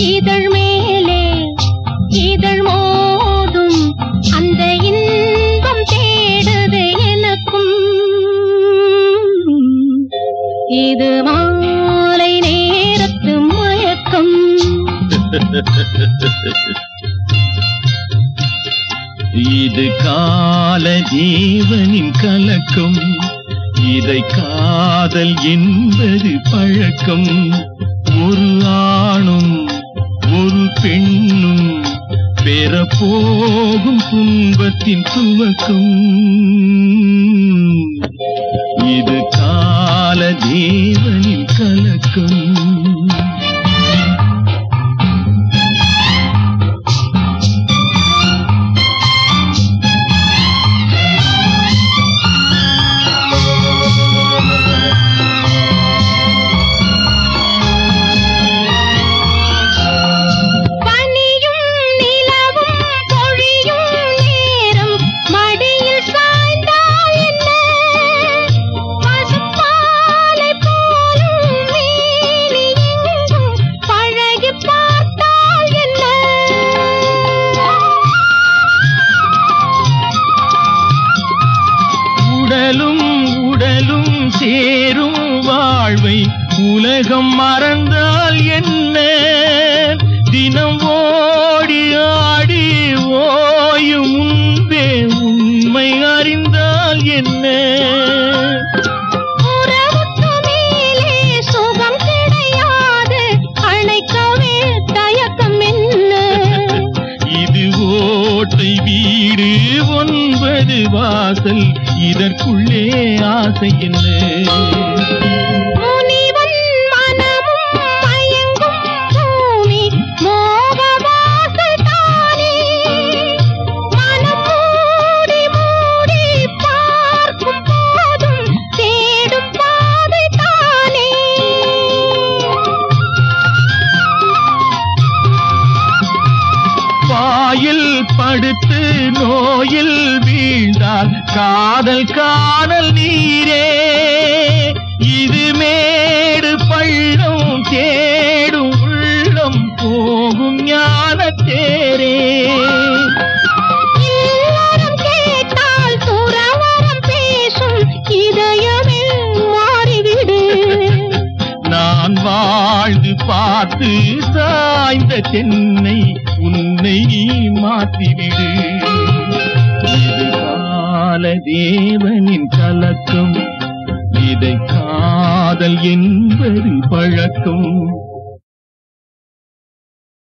இதழ் மேலே இதழ் மோதும் அந்த இன்பம் தேடுது எனக்கும். இது மாலை நேரத்து மயக்கம். இது கால ஜீவனின் கலக்கம் இதை காதல் என்பது பழக்கம். ஒரு ஆணும் ஒரு பெண்ணும் பெறப்போகும் துன்பத்தின் துவக்கம். இது கால தேவனின் கலக்கம். உடலும் உடலும் சேரும் வாழ்வை. உலகம் மறந்தால் என்ன? தினம் ஓடி ஆடி ஓயும் முன்பே உண்மை அறிந்தால் என்ன? ஒன்பது வாசல். இதற்குள்ளே ஆசை என்ன? படுத்து நோயில் வீழ்ந்தால் காதல் காணல் நீரே. இது மேடு பள்ளம் தேடும் உள்ளம் போகும் ஞான தேரே வாழ்ந்து பார்த்து சாய்ந்த நீ மாற்றிவிடு இது கால தேவனின் கலக்கம். இதை காதல் என்பது பழக்கம்.